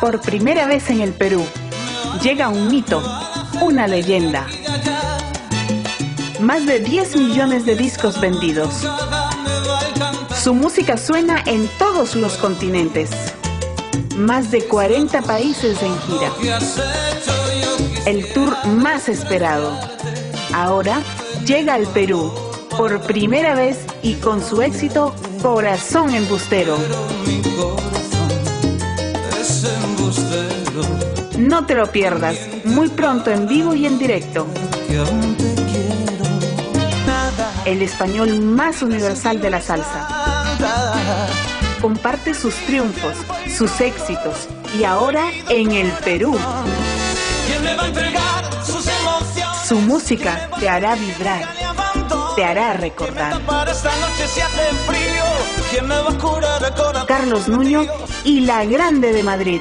Por primera vez en el Perú, llega un mito, una leyenda. Más de 10 millones de discos vendidos. Su música suena en todos los continentes. Más de 40 países en gira. El tour más esperado. Ahora llega al Perú, por primera vez y con su éxito Corazón Embustero. No te lo pierdas, muy pronto en vivo y en directo. El español más universal de la salsa. Comparte sus triunfos, sus éxitos y ahora en el Perú. Su música te hará vibrar, te hará recordar. Carlos Nuño y La Grande de Madrid.